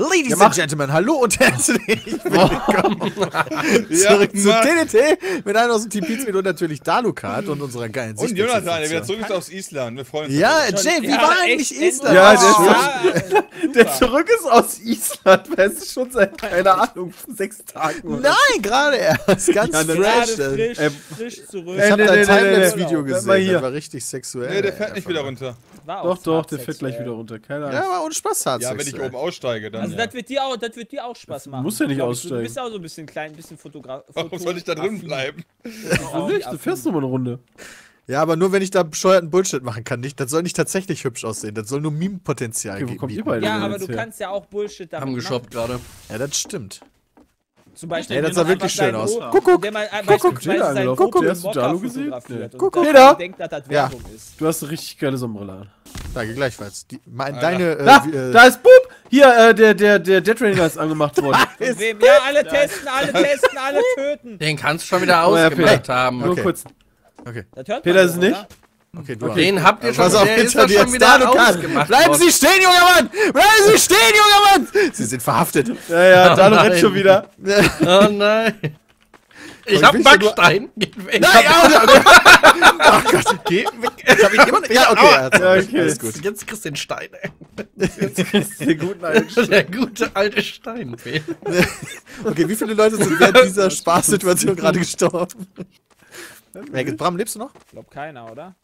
Ladies Ja, and Gentlemen, hallo und herzlich willkommen Ja, zurück zu Mann. TNT mit einem aus dem Team Pizza und natürlich Dalukat und unserer geilen Und Jonathan, der wieder zurück ist aus Island. Wir freuen uns. Ja. Jay, wie Ja, war eigentlich. Island? Ja, Oh, der ist Ja, Der zurück ist aus Island, weil es ist schon seit, keine Ahnung, sechs Tagen. oder Nein, gerade erst. Ganz Ja, fresh. frisch, Ähm, frisch zurück. Ich habe nee, dein nee, Timelapse-Video nee. gesehen. Das war richtig sexuell. Nee, der fährt nicht wieder runter. War Doch, doch, der fährt gleich wieder runter. Keine Angst. Ja, aber ohne Spaß hat Ja, wenn ich oben aussteige, dann. Also ja. das wird dir auch, das wird dir auch Spaß machen. musst ja nicht ich. Du aussteigen. bist ja auch so ein bisschen klein, ein bisschen Fotograf. Warum soll ich da drin bleiben? Wieso nicht? Du fährst nur mal eine Runde. Ja, aber nur wenn ich da bescheuerten Bullshit machen kann. Nicht, das soll nicht tatsächlich hübsch aussehen. Das soll nur Meme-Potenzial Okay, geben. Ja, aber du her? kannst ja auch Bullshit damit Haben geshoppt gerade. Ja, das stimmt. Zum Beispiel, Ey, das sah wirklich schön aus. O- Kuckuck. indem man, äh, beispielsweise seinen angelaufen. Foto Der hast du Jalo gesehen? Nee. und Kuckuck. Jeder. denkt, dass das Ja. Ist. Du hast eine richtig geile Sonnenbrille an. Danke, gleichfalls. Die, mein, Ah, deine, äh, Da, wie, äh, da ist Boop! Hier, äh, der, der, der Dead Raider ist angemacht worden. Wem? Ja, alle testen, alle testen, alle töten. Den kannst du schon wieder Oh ja, ausgemacht haben. Nur Okay. kurz. Okay, Das hört Peter ist doch, nicht? Okay, du Okay. Den habt ihr schon, Pass auf, der ist doch schon jetzt wieder Dalukat. ausgemacht Bleiben. Sie stehen, junger Mann! Bleiben Sie stehen, junger Mann! Sie sind verhaftet. Ja, ja, Dalo rennt nein. schon wieder. Oh nein. Ich ich hab einen Backstein. Geht weg. Nein, ja, okay. Ach Gott, geh weg. Ich hab ihn immer noch- Ja, okay, hat's Ja, okay. Alles gut. Jetzt kriegst du den Stein, ey. Den guten alten Der gute alte Stein. Okay, wie viele Leute sind während dieser Spaßsituation gerade gestorben? Bram, lebst du noch? Ich glaub keiner, oder?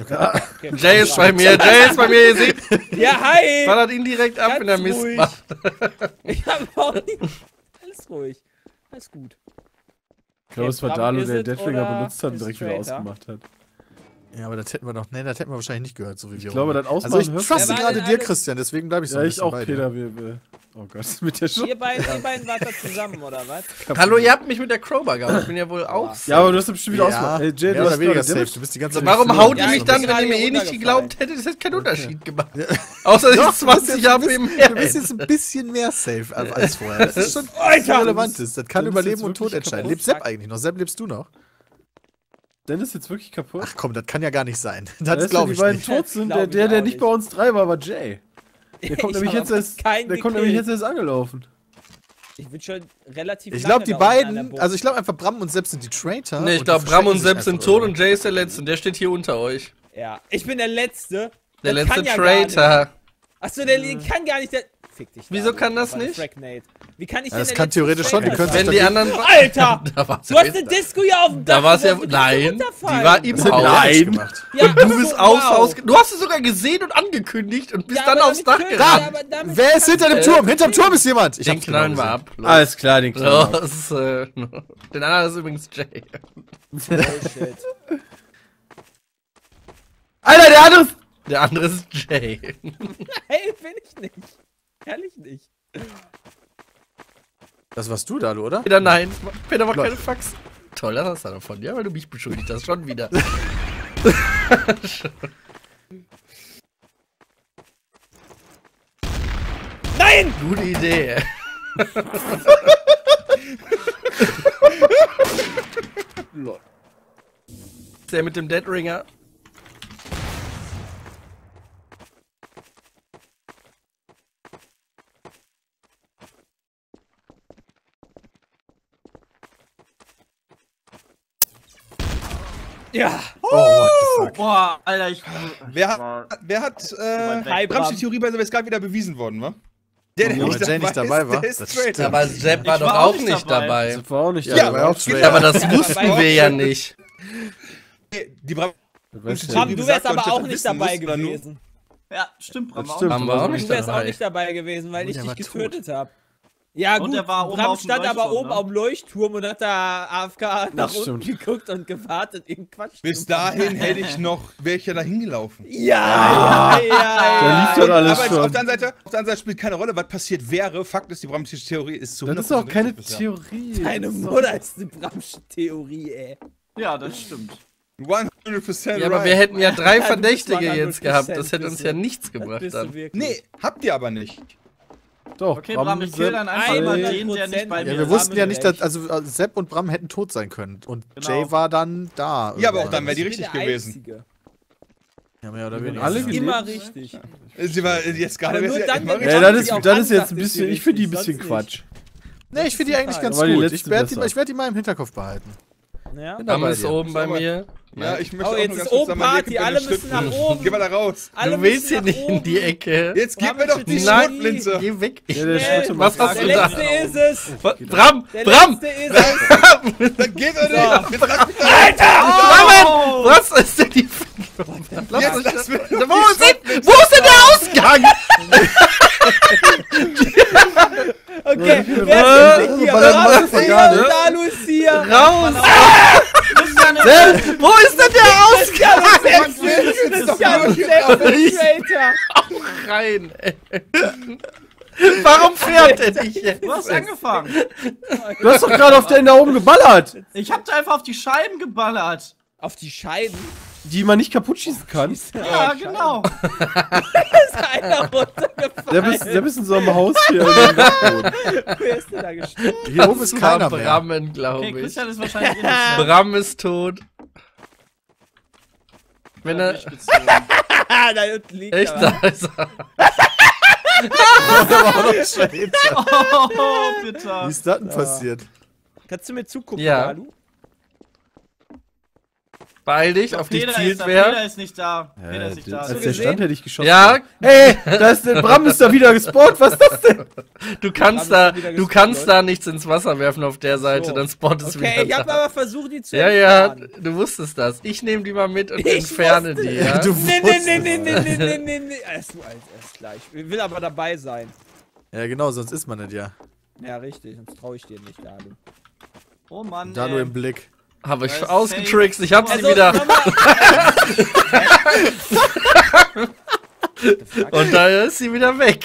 Okay. Okay, Jay ist bei mir, Jay ist bei mir, ihr seht, Ja, hi! ballert ihn direkt ab, Ganz wenn er Mist ruhig. macht. Ich hab auch nicht. Alles ruhig. Alles gut. Ich glaube, es war ist der Deathringer benutzt hat und direkt wieder ausgemacht hat. Ja, aber das hätten wir noch. Nee, das hätten wir wahrscheinlich nicht gehört, so wie wir. Ich glaube, das Also Ausmachen ich hörst truste Ja, gerade dir, Christian, deswegen bleibe ich so Ja, ein ich auch, bei dir. Peter. Wir, wir, oh Gott, mit der Schuhe. Ihr beiden, ihr beiden wart da zusammen, oder was? Hallo, ihr habt mich mit der Crowbar gehabt. Ich bin ja wohl auch. Ja, aber du hast bestimmt wieder Ja, ausgemacht. Hey, Jay, du oder hast weniger safe. Du bist die ganze Zeit Warum haut ihr mich ich dann, wenn ihr mir eh nicht geglaubt hättet? Das hätte keinen Unterschied gemacht. Außer dass ich du bist 20 jetzt- HP du bist- mehr Du bist jetzt ein bisschen mehr safe als- als vorher. Das ist schon Alter! relevantes. Das kann über Leben und Tod entscheiden. Lebt Sepp eigentlich noch? Sepp, lebst du noch? Dennis ist jetzt wirklich kaputt. Ach komm, das kann ja gar nicht sein. Das du, glaube die ich beiden nicht. tot sind. Der, der, nicht. bei uns drei war, war Jay. Der kommt Ich nämlich jetzt erst, der kommt nämlich jetzt erst angelaufen. Ich bin schon relativ Ich glaube, die beiden, also ich glaube einfach, Bram und Sepp sind die Traitor. Nee, ich glaube, Bram und Sepp sind tot und Jay ist der Letzte. Und der steht hier unter euch. Ja, ich bin der Letzte. Der Das letzte ja gar nicht. Traitor. Achso, der kann gar nicht der. Fick dich. Wieso David. kann das war nicht? Fragnate. Wie kann ich Ja, denn das der kann theoretisch schon, die können? Wenn die anderen. Alter! Da war's Du ja hast eine. Disco hier auf dem Dach. Da war's ja. du wolltest Nein. Die war im Das Haus. gemacht. Ja, Und du bist so, aus, wow. aus. Du hast es sogar gesehen und angekündigt und bist Ja, dann aufs Dach gerannt. ja, Wer ist hinter dem Äh, Turm? Hinterm Turm ist jemand. Ich Den genau knallen wir ab. Los. Alles klar, den Klar. Los, äh, den anderen ist übrigens Jay. Bullshit. Alter, der andere. Der andere ist Jay. Hey, bin ich nicht. Ehrlich nicht. Das warst du, Dalu, oder? Peter, nein. Peter macht Lol. keine Fax. Toll, das hast du davon. Ja, weil du mich beschuldigt hast. Schon wieder. Nein! Gute Idee. Lol. Der mit dem Dead Ja. Oh, what the fuck. Boah, Alter, ich. Wer war- hat, wer hat äh, Bram. Brams Theorie bei ist gerade wieder bewiesen worden, wa? Der, Ja, weil Jay nicht dabei war. der ist Das Traitor. stimmt. Aber Sepp war Ich doch war auch auch nicht nicht dabei. dabei. Das war auch nicht Ja, da. der war auch Ja, Ja, aber das Ja, wussten dabei wir ja war- nicht. Die Bram Bram, Bram, nicht. du wärst aber auch nicht dabei gewesen. Ja, stimmt, Bram. Das auch stimmt. nicht. Auch Du nicht wärst auch dabei. nicht dabei gewesen, weil Oh, ich der dich war getötet habe. Ja, Und gut, der war oben Bram stand aber oben ne? am Leuchtturm und hat da AFK nach unten stimmt. geguckt und gewartet, irgendeinen Quatsch. Bis dahin hätte ich noch, wäre ich ja da hingelaufen. Ja, ja, ja, Da ja. lief dann alles Aber auf schon. der, anderen Seite, auf der anderen Seite spielt keine Rolle, was passiert wäre. Fakt ist, die Brams Theorie ist zu Das ist auch 100% keine. Theorie. Deine doch- Mutter ist eine Bramsche Theorie, ey. Ja, das stimmt. 100% Ja, aber right. wir hätten ja drei Verdächtige 100% jetzt gehabt. Das hätte uns ja nichts Das gebracht dann. Nee, habt ihr aber nicht. Doch, Okay, Bram, ich kill dann einfach Einmal mal den, der nicht bei Ja, mir Ja, wir ist. wussten ja Bram nicht, dass also äh, Sepp und Bram hätten tot sein können. Und Genau. Jay war dann da. Ja, aber auch irgendwann. dann wäre die richtig der gewesen. Einzige. Ja, mehr oder weniger. alle gelebt? immer richtig. Sie war jetzt gerade. Aber nur wär's dann, immer richtig. Ja, Dann das ist, das ist jetzt ein bisschen, ich finde die ein bisschen Quatsch. Nee, ich finde die eigentlich ganz gut. Ich werde die, mal im Hinterkopf behalten. Ja. Dabei ist oben bei mir. Ja, ich möchte Oh, auch jetzt ist oben Party, alle müssen nach oben. Geh mal da raus. Alle Du willst müssen hier nicht in die. Ecke. Jetzt gib mir doch die Nein, Schrotflinze. geh weg. Ja, der Was hast du Der da? letzte ist es. Bram! Der Bram! letzte ist es. Dann geht er nicht. Bram! Was ist denn die Lass Jetzt lass das- mich Wo ist, denn, wo ist denn der Ausgang? Okay, Äh, wer ist denn hier? von hier da Lucia. Raus! Ist Selbst- Wo ist denn der Ausgang? Das ist ja ein Traitor. Rein, ey. Warum fährt er dich jetzt? Du hast angefangen. Du hast doch gerade auf den da oben geballert, Ich hab da einfach auf die Scheiben geballert. Auf die Scheiben die man nicht kaputt schießen kann. Ja, genau. ist einer runtergefallen. Der bist, der bist in so einem Haus hier. Wer ist denn da gestorben? Hier oben ist keiner mehr. Brammen, glaube Okay, ich. Christian ist wahrscheinlich innocent. Bram ist tot. Wenn er. Da unten liegt Echt, er. da ist er. Oh, Wie bitter. ist das denn passiert? Kannst du mir zugucken, Ja. Malu? Beeil dich, auf dich Peter zielt ist da, wer. Peter ist nicht da. Peter ist nicht da. Als der stand, hätte ich geschossen. Ja, Hey, da ist der Bram ist da wieder gespawnt. Was ist das denn? du kannst da, du kannst da nichts ins Wasser werfen auf der Seite, So. dann spawnt es Okay, ich wieder. hab da. aber versucht, die zu Ja, ja, entfernen. du wusstest das. Ich nehme die mal mit und Ich entferne wusste die, ja? Du Nee, nee, wusstest nee, nee, nee, nee, nee, nee, nee. Erst, erst gleich. Ich will aber dabei sein. Ja, genau, sonst ist man nicht, ja. Ja, richtig, sonst traue ich dir nicht, Dalu. Oh Mann. Da ey. nur im Blick. Habe ich ist ausgetrickst, ich hab sie Also, wieder. Und da ist sie wieder weg.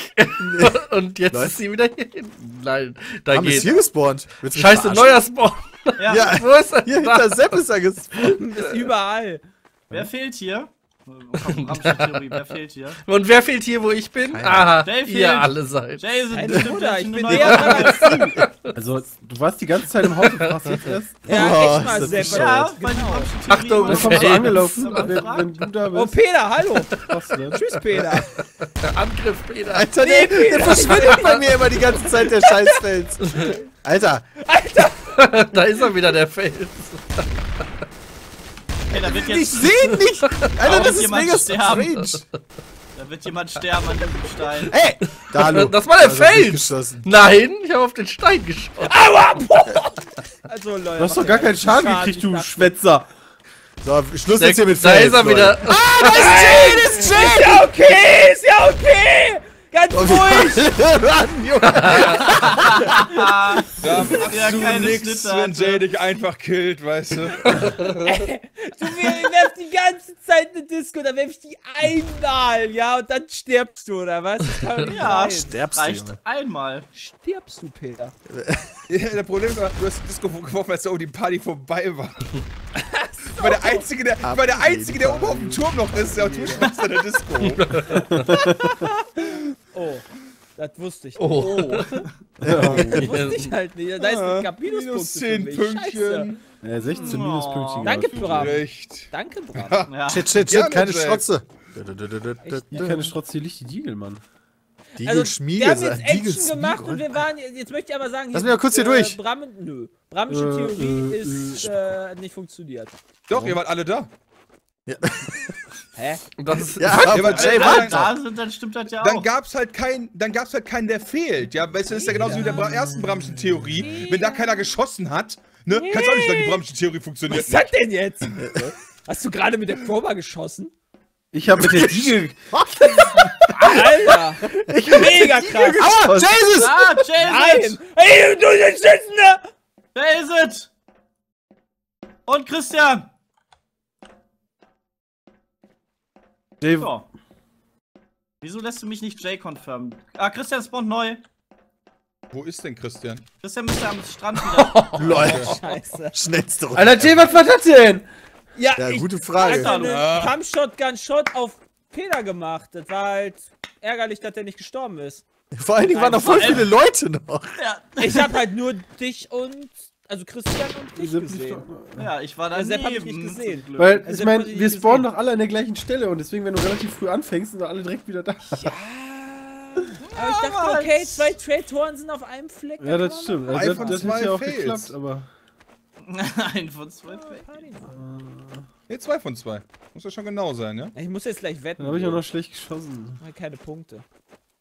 und jetzt Läuft. ist sie wieder hier hinten. Nein, da Haben ist geht. hier gespawnt. Scheiße, neuer Spawn. Ja. Ja, Wo ist er? hier hinter Sepp ist er gespawnt. ist überall. Wer fehlt hier? Wer fehlt hier? Und wer fehlt hier, wo ich bin? Keiner. Aha, Jay fehlt. ihr alle seid. Jason, Bruder, gleich ich bin neue näher dran als Sie. Also, du warst die ganze Zeit im Haus und hast jetzt erst. Ja, Oh, echt mal, das Ja, Genau. Achtung, Dann kommst du angelaufen, wenn, du da Oh, bist. Peter, hallo. Was, ne? Tschüss, Peter. Angriff, Peter. Alter, der, der verschwindet bei mir immer die ganze Zeit, der Scheißfels. Alter, da ist er wieder, der Fels. Ey, da wird ich jetzt seh ihn nicht. Alter, das ist jemand mega sterben? strange. da wird jemand sterben an diesem Stein. Ey, da, hallo. Das war der Also Fels. Nein, ich habe auf den Stein geschossen. Also, Leute. Du hast doch gar keinen Schaden gekriegt, du Schwätzer. So, Schluss jetzt hier mit da Fels, ist er wieder. Da ist Jay, das ist Jay. Ist ja okay, ist ja okay. Ganz ruhig. Mann, Junge. Ja, Du keine nix, Schnitte wenn Jay dich einfach killt, weißt du. Du werfst die ganze Zeit eine Disco, dann werf ich die einmal, ja, und dann stirbst du, oder was? Das Ja, sein. Sterbst du, reicht Junge. einmal. Stirbst du, Peter? Ja, der Problem ist aber, du hast die Disco geworfen, als da die Party vorbei war. Ich war der Einzige, der, war der Einzige, der oben auf dem Turm noch ist, der Zuschwester der Disco. Oh, das wusste ich. Oh. Das wusste ich halt nicht. Da ist ein. Minus 10 Pünktchen. Ja, 16 Minuspünktchen. Danke, Bram. Recht. Danke, Bram. Ja. Shit, shit, Ja, shit, keine. Schrotze. Hier keine Strotz, hier liegt die Diegel, Mann. Diegel Also, Schmiegel, wir haben jetzt Diegel Action gemacht Schmiegel. und wir waren, jetzt möchte ich aber sagen, Lass mich mal kurz hier äh, durch. Bram, nö. Bramische Äh, Theorie äh, ist äh, nicht funktioniert. Doch, ihr wart alle da. Hä? Das ist, Ja, aber aber Jay Wenn da sind, dann stimmt das ja Dann auch. gab's halt keinen, dann gab's halt keinen, der fehlt. Ja, weißt du, das ist ja genauso wie in der Bra ersten Bramschen Theorie. Wenn da keiner geschossen hat, ne, kannst du auch nicht sagen, die Bramsche Theorie funktioniert Was ist nicht. denn jetzt? Hast du gerade mit der Crowbar geschossen? Ich habe mit der Diegel. Alter! Mega krass! Ah, Jesus! Ah, Jason! Nein! Ey, du Schützende! Jason! Und Christian! Jay, So. Wieso lässt du mich nicht Jay confirmen? Ah, Christian spawnt neu. Wo ist denn Christian? Christian müsste am Strand wieder. Leute, Scheiße. schnellste Runde. Alter, Jay, was war das denn? Ja, Ja, ich gute Frage. hab einen Ah. Pump-Shotgun-Shot auf Peter gemacht. Das war halt ärgerlich, dass der nicht gestorben ist. Vor allen Dingen waren noch voll viele Leute noch. ja. Ich hab halt nur dich und Also Christian und ich sind nicht gesehen. Ja, ich war da Ja, Sepp hab ich nicht gesehen. Weil, Also ich meine, wir spawnen gesehen. doch alle an der gleichen Stelle und deswegen, wenn du relativ früh anfängst, sind wir alle direkt wieder da. Ja. Aber ich dachte, okay, zwei Trade-Toren sind auf einem Fleck. Ja, da das stimmt. Also, das, das hätte ja auch Fails. geklappt, aber. Ein von zwei. man- Party machen. Ne, zwei von zwei. Muss ja schon genau sein, ja? Ich muss jetzt gleich wetten. Dann habe ich auch noch schlecht geschossen. keine Punkte.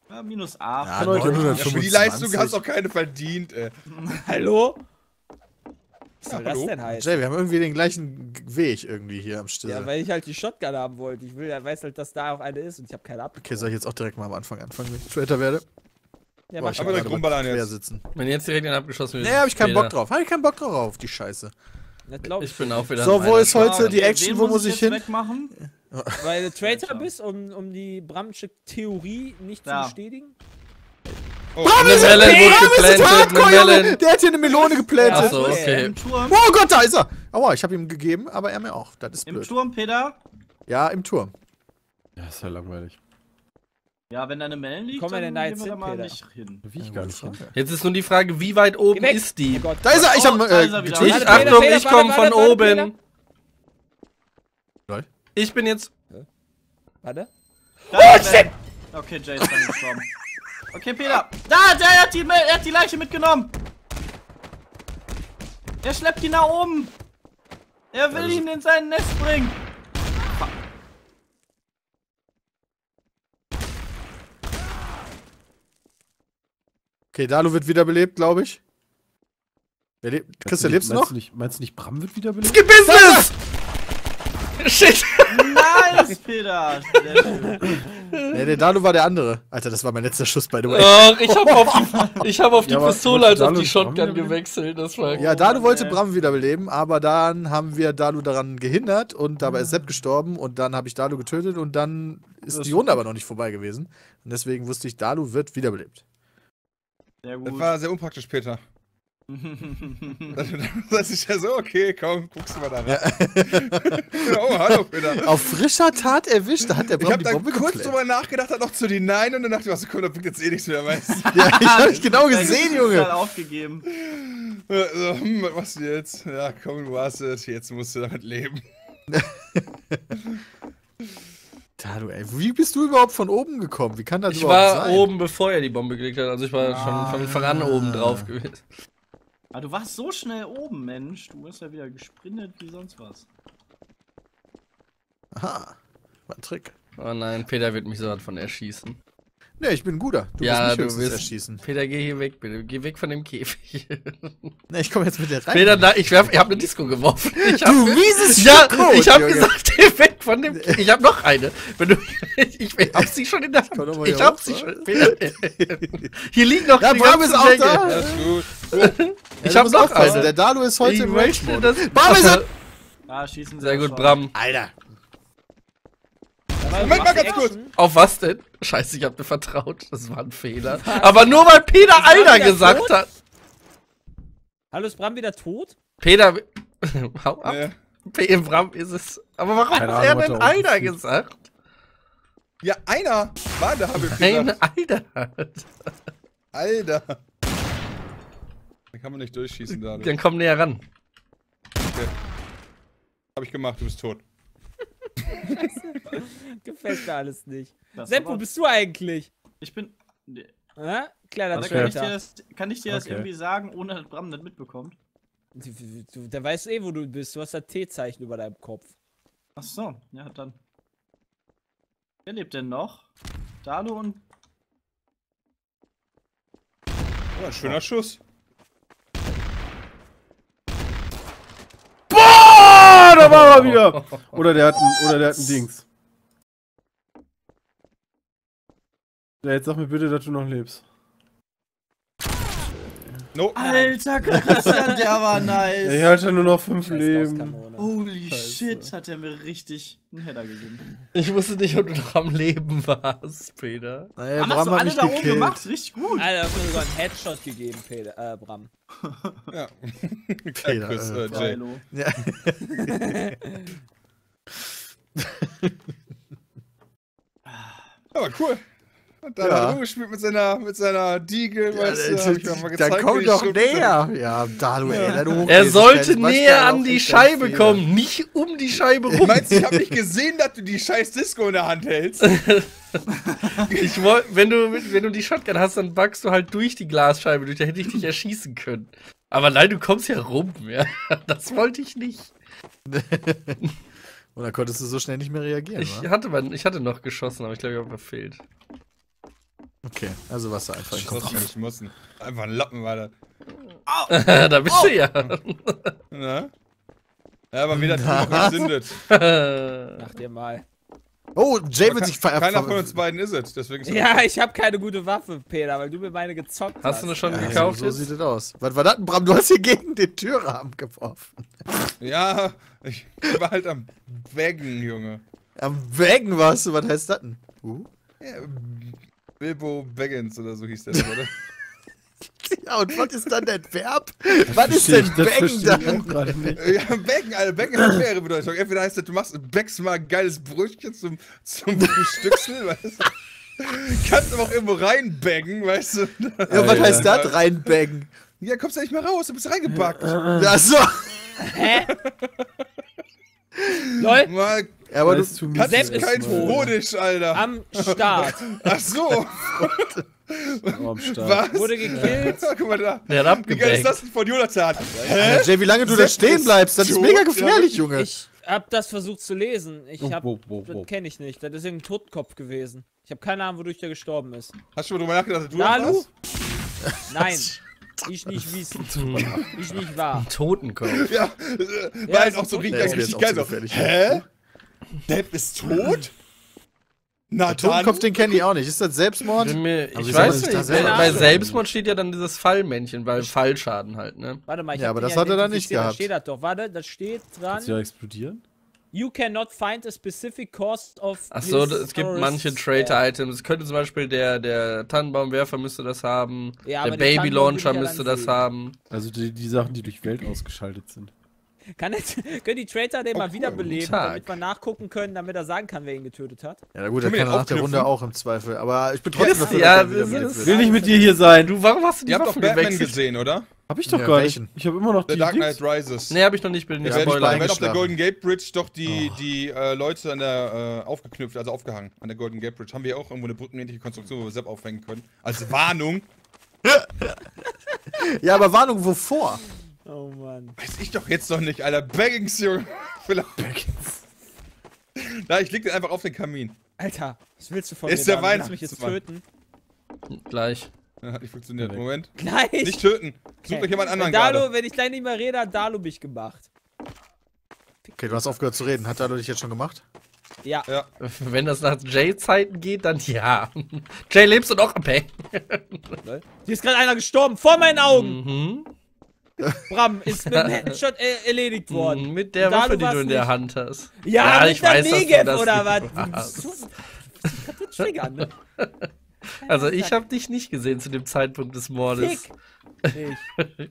Ja, minus 8. Ja, Leute, Ja, für die 925. Leistung hast du auch keine verdient, ey. Hallo? Was soll Ja, das denn heißen? Jay, wir haben irgendwie den gleichen Weg irgendwie hier am Stille. Ja, weil ich halt die Shotgun haben wollte. Ich will, ja weiß halt, dass da auch eine ist und ich habe keine ab. okay, soll ich jetzt auch direkt mal am Anfang anfangen, wenn ich Traitor werde? Ja, mach ich schon. Aber direkt rumballern jetzt. sitzen. Wenn jetzt direkt einen abgeschossen wird. Nee, hab ich keinen Peter. Bock drauf. Hab ich keinen Bock drauf auf die Scheiße. Glaub Ich bin auch wieder. So, wo ist heute die Action? Wo muss ich hin? wegmachen? Weil du Traitor bist, um, um die Bramsche Theorie nicht Da. zu bestätigen? Oh, Eine Melon wurde geplantet, Hardcore. Der hat hier eine Melone geplantet. Ach so, Ja, okay. Oh Gott, da ist er! Aua, ich habe ihm gegeben, aber er mir auch. Das ist Im blöd. Turm, Peter. Ja, im Turm. Ja, ist ja langweilig. Ja, wenn da eine Melon liegt, Kommen wir dann denn da gehen jetzt wir da mal Peter? nicht hin. Da will ich gar nicht hin. Jetzt ist nur die Frage, wie weit oben ist die? Oh Gott. Da ist er! Ich Oh, hab da äh, ist er wieder. getötet. Ich, Achtung, ich warte, komme warte, von oben. Ich bin jetzt. Warte. Oh, shit! Okay, Jay ist dann gestorben. Okay, Peter. Da, der hat die, er hat die Leiche mitgenommen. Er schleppt ihn nach oben. Er will ihn in sein Nest bringen. Okay, Dalu wird wiederbelebt, glaube ich. Wer lebt? Christian, lebst du meinst noch? nicht, meinst du nicht, Bram wird wiederbelebt? Business! Shit! Nice, Schön. Nee, der Dalu war der andere. Alter, das war mein letzter Schuss, by the way. Ach, ich habe auf die, ich hab auf die Ja, Pistole als auf die Shotgun gewechselt. Das war. Ja, Dalu wollte nee. Bram wiederbeleben, aber dann haben wir Dalu daran gehindert und dabei ist Sepp gestorben und dann habe ich Dalu getötet und dann ist die Runde aber noch nicht vorbei gewesen. Und deswegen wusste ich, Dalu wird wiederbelebt. Sehr Das gut. war sehr unpraktisch, Peter. Das ist ja so, okay, komm, guckst du mal da rein. oh, hallo, Peter. Auf frischer Tat erwischt, da hat der Ich Bram hab dann Bombe kurz drüber nachgedacht, dann noch zu den Nein und dann dachte ich, was, komm, da bringt jetzt eh nichts mehr, weißt du. Ja, ich hab ich genau gesehen, Junge. aufgegeben. So, hm, was machst du jetzt? Ja, komm, du hast es, jetzt musst du damit leben. Dalu, ey, wie bist du überhaupt von oben gekommen? Wie kann das Ich überhaupt war sein? oben, bevor er die Bombe gelegt hat. Also ich war schon von Anfang an oben drauf gewesen. Ah, du warst so schnell oben, Mensch. Du bist ja wieder gesprintet wie sonst was. Aha, war ein Trick. Oh nein, Peter wird mich so von erschießen. Ne, ich bin ein guter. Du ja, mich du wirst. erschießen. Peter, geh hier weg, bitte. Geh weg von dem Käfig. Ne, ich komme jetzt mit dir rein. Peter, da, ich, werf, ich hab eine Disco geworfen. Ich hab, du mieses ja, Kot, ich hab Junge. gesagt, geh weg von dem Käfig. Ich hab noch eine. Wenn du, ich, ich hab sie schon in der Hand. Ich hier hab hoch, sie schon. Peter, hier liegen noch Ja, die Bram ganzen ist auch da. Alles gut. Ich Ja, hab du musst noch aufpassen. Der Dalu ist heute Ich im möchte Rage-Mode. das. Bram ist er- Ah, schießen Sehr gut, schon. Bram. Alter. Moment mal ganz kurz. Auf was denn? Scheiße, ich hab dir vertraut. Das war ein Fehler. Aber nur weil Peter Alter gesagt tot? hat. Hallo, ist Bram wieder tot? Peter. Hau ab. Ja. P- Bram ist es. Aber warum Keine hat er Ahnung, was denn Alter gesagt? ja, einer war da, hab ich Ein gesagt. Alter. Alter. Da kann man nicht durchschießen, da. Dann komm näher ran. Okay. Hab ich gemacht, du bist tot. Gefällt mir alles nicht. Das Sepp, wo bist du eigentlich? Ich bin. Hä? Kleiner Warte, kann ich dir das, kann ich dir das Okay. irgendwie sagen, ohne dass Bram das mitbekommt? Du, du, der weiß eh, wo du bist. Du hast das T-Zeichen über deinem Kopf. Ach so, ja, dann. Wer lebt denn noch? Dalu und. Oh, ein schöner Schuss. Da war er wieder! Oder der hat ein, oder der hat ein Dings. Ja, jetzt sag mir bitte, dass du noch lebst. No. Alter, Christian, der war nice. Ich hatte nur noch fünf Scheiß Leben. Holy shit, hat er mir richtig einen Header gegeben. Ich wusste nicht, ob du noch am Leben warst, Peter. Naja, Bram hat alle mich da oben gemacht? Richtig gut. Alter, hast mir sogar einen Headshot gegeben, Peter, äh, Bram. Ja. Peter, Chris, äh, äh, Jay. Ja. Aber cool. Und dann Ja. hat er rumgespielt mit seiner, mit seiner Diegel, Ja, weißt du, hab ich mir mal dann gezeigt, wie komm doch näher. Ja, Dalu, ey. wenn du Er sollte dann du näher ja an die Scheibe ganz kommen, nicht um die Scheibe Du rum. meinst, ich hab nicht gesehen, dass du die scheiß Disco in der Hand hältst? Ich woll, wenn, du, wenn du die Shotgun hast, dann backst du halt durch die Glasscheibe durch. Da hätte ich dich erschießen können. Aber nein, du kommst ja rum. Ja. Das wollte ich nicht. Und dann konntest du so schnell nicht mehr reagieren, Ich wa? hatte, mal- ich hatte noch geschossen, aber ich glaube, ich habe verfehlt. Okay, also du einfach Ich muss nicht müssen. Einfach ein Lappen, war da bist du ja. Ne? Ja, aber wieder Na. noch gezündet. Mach dir mal. Oh, Jay wird sich ver Keiner von uns beiden ist es, deswegen ist Ja, ich habe keine gute Waffe, Peter, weil du mir meine gezockt hast. Hast du eine schon ja, gekauft so jetzt? sieht es aus. Was war das denn, Bram? Du hast hier gegen den Türrahmen geworfen. Ja, ich war halt am Wägen, Junge. Am Wägen warst du, was heißt das denn? Uh? Ja, Bilbo Baggins oder so hieß der, oder? Ja, und was ist dann der Verb? Was ist denn das ich dann? Ja, Backen, Alter, Backen hat mehrere Bedeutungen. Entweder heißt das, du machst, backst mal ein geiles Brötchen zum, zum Stückseln, weißt du? Kannst aber auch irgendwo reinbaggen, weißt du? Ja, was heißt das? Reinbaggen. Ja, kommst ja nicht mehr raus, du bist reingebackt. Ach so. Hä? Lol, Mal, Ja, aber Weißt du, kannst Sepp du ist kein. Frodisch, Alter. am Start. Ach so, Oh, am Start. was? Wurde gekillt. Guck mal da. Der hat Wie geil ist das denn von Jonathan? Ja, Jay, wie lange du da stehen bleibst, das ist mega gefährlich, Junge. Ich hab das versucht zu lesen. Ich Oh, hab. wo, wo, wo. Das kenne ich nicht. Das ist irgendein Totkopf gewesen. Ich habe keine Ahnung, wodurch der gestorben ist. Hast du schon mal drüber nachgedacht, dass du das Nein. Ich nicht wissen. Ich nicht wahr. Totenkopf. warst? Ja, äh, Ja, ist auch so ein richtig, richtig geil. auch zu So, gefährlich. hä? Depp ist tot? Na Der Totenkopf, dann. den kenne ich auch nicht. Ist das Selbstmord? Mir, ich weiß nicht. Bei? Selbstmord steht ja dann dieses Fallmännchen, weil Fallschaden halt, ne? Warte mal, ich Ja, aber das hat er dann nicht identifiziert, Da gehabt. steht das doch. Warte, das steht Kannst du ja dran. explodieren? You cannot find a specific cause of. Achso, es gibt manche. Traitor-Items. Es könnte zum Beispiel der, der Tannenbaumwerfer müsste das haben. Ja, der ich ja müsste das sehen. haben. Also die, die Sachen, die durch Welt ausgeschaltet sind. Kann jetzt, können die Traitor den mal wiederbeleben, damit wir nachgucken können, damit er sagen kann, wer ihn getötet hat? Ja, na gut, der kann nach der? Runde auch im Zweifel. Aber ich bin trotzdem Ja, dafür, ja, dass er. Will nicht mit dir hier sein. Du, warum hast du die Ihr habt doch Waffen Batman gewechselt? gesehen, oder? Hab ich doch Ja, gar welchen? nicht. Ich habe immer noch The die Dark Dings. Knight Rises. Nee, hab ich noch nicht, bin nicht Spoiler. werden auf der. Golden Gate Bridge doch die, die äh, Leute an der äh, aufgeknüpft, also aufgehangen an der Golden Gate Bridge. Haben wir auch irgendwo eine brückenähnliche Konstruktion, wo wir Sepp aufhängen können. Als Warnung. Ja, aber Warnung, wovor? Oh Mann. Weiß ich doch jetzt noch nicht, Alter. Baggings, Junge. Vielleicht. Na, ich leg den einfach auf den Kamin. Alter, was willst du von Ist mir? der David? Willst du mich jetzt töten? Gleich. Ja, hat nicht funktioniert. Ja, Moment. Gleich. Nicht töten. Sucht Okay. euch jemand anderen wenn, Dalu, gerade. wenn ich gleich nicht mehr rede, hat Dalu mich gemacht. Okay, du hast aufgehört zu reden. Hat Dalu dich jetzt schon gemacht? Ja. Ja. Wenn das nach Jay-Zeiten geht, dann ja. Jay, lebst du noch? Okay. Hier ist gerade einer gestorben, vor meinen Augen. Mhm. Bram ist mit dem Headshot äh, erledigt worden. Mhm, Mit der Waffe, die du in der nicht. Hand hast. Ja, mit der dass du Negev das oder was? warst. So, das kann triggern, ne? Also ich habe dich nicht gesehen zu dem Zeitpunkt des Mordes. Fick.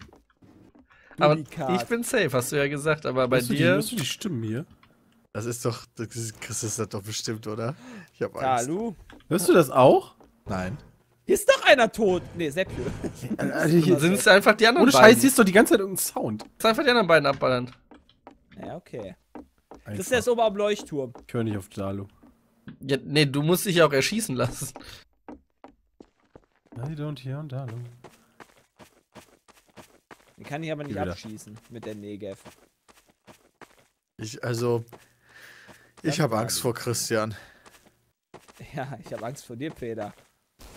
Ich. Aber ich bin safe, hast du ja gesagt. Aber bei Hörst du die, dir. hörst du die Stimmen hier? Das ist doch. Das ist, Chris ist das doch bestimmt, oder? Ich hab Angst. Dalu. Hörst du das auch? Nein. Hier ist doch einer tot. Nee, Seppio. Also hier, Sind es einfach die anderen ohne beiden? Scheiß, hier ist doch die ganze Zeit irgendein Sound. ist einfach die anderen beiden abballern. Ja, okay. Das Einfach. ist das ober am Leuchtturm. Ich höre nicht auf Dalu. Ja, nee, du musst dich ja auch erschießen lassen. I don't hear Dalu. Den kann ich aber nicht wieder. abschießen mit der Negev. Ich, also. Ich habe. Angst vor Christian. Ja, ich habe Angst vor dir, Peter.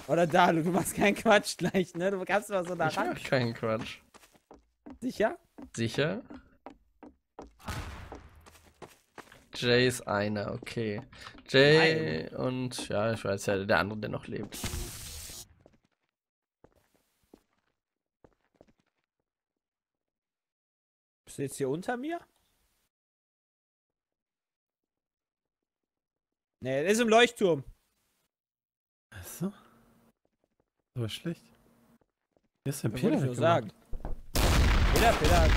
Oder Dalu, du machst keinen Quatsch gleich, ne? Du kannst mal so da Ich ran. mach keinen Quatsch. Sicher? Sicher? Jay ist einer, okay. Jay und ja, ich weiß ja, der andere, der noch lebt. Bist du jetzt hier unter mir? Nee, der ist im Leuchtturm. Achso. Das war schlecht. Hier ist ein Das wollte Peter ich nur sagen. Peter, Peter hat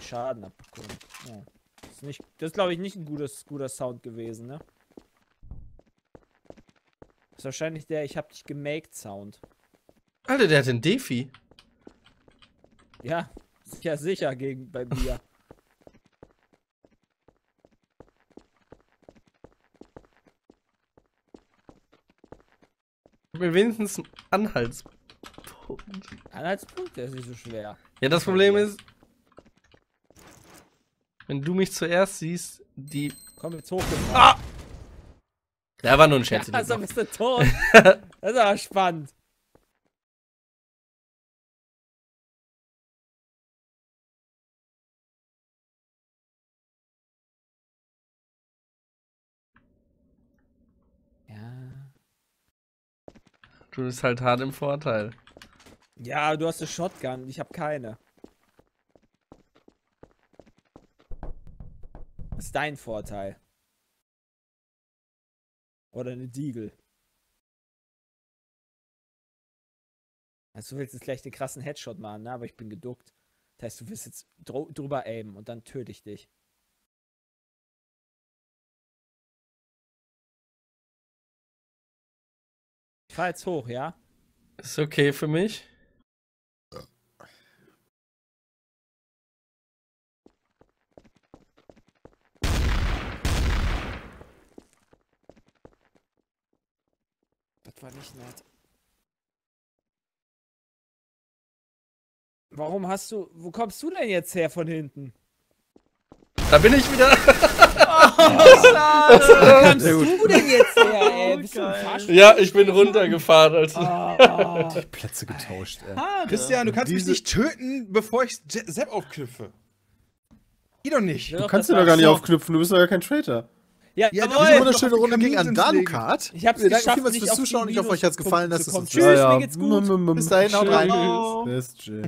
Schaden abbekommen. Ja. Das ist, nicht- das ist glaube ich, nicht ein gutes, guter Sound gewesen, ne? ist wahrscheinlich der Ich hab dich gemaked Sound. Alter, der hat den Defi. Ja, sicher, sicher gegen bei mir. Wenigstens einen Anhaltspunkt. Anhaltspunkt, der ist nicht so schwer. Ja, das Problem ist, wenn du mich zuerst siehst, die. Komm jetzt hoch. Ah! Der war nur ein Scherz. Ja, also bist du tot. das ist aber spannend. Du bist halt hart im Vorteil. Ja, du hast eine Shotgun, ich habe keine. Das ist dein Vorteil. Oder eine Deagle. Also du willst jetzt gleich den krassen Headshot machen, ne? aber ich bin geduckt. Das heißt, du wirst jetzt dr drüber aimen und dann töte ich dich. Fahr jetzt hoch, ja? Ist okay für mich. Das war nicht nett. Warum hast du. Wo kommst du denn jetzt her von hinten? Da bin ich wieder. Wo kommst du denn jetzt her, ey? Bist du ein ja, ich bin runtergefahren. Also. Ah, ah. Plätze getauscht, ey. Schade. Christian, du kannst mich Diese- nicht töten, bevor ich Sepp aufknüpfe. Geh doch nicht. Ja. Du kannst dir doch gar nicht so. aufknüpfen, du bist doch gar kein Traitor. Ja, Ja, jawohl. Diese wunderschöne Runde ging an. Ich hab's Wir danken geschafft, vielmals fürs Zuschauen. Ich hoffe, euch hat's gefallen. Lasst es uns kommen. wissen. Tschüss, mir geht's gut. Bis dahin, haut rein. Best, Jay.